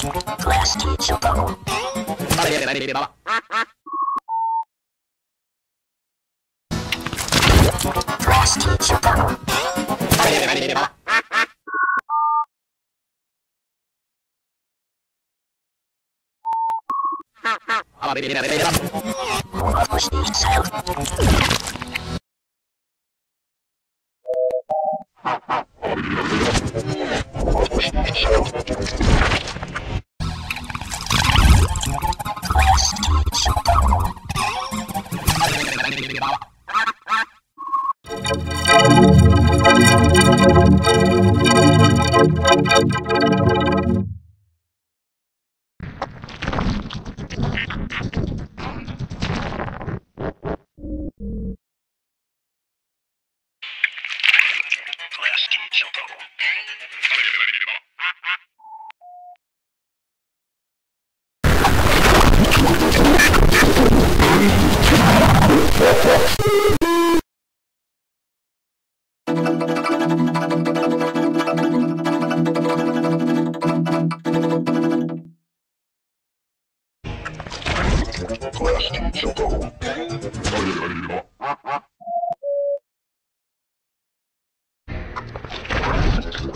Class teacher bubble. Class teacher bubble. More of us need self. ちゃったぞ。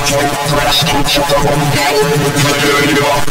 Flash, don't you go on down, you're off.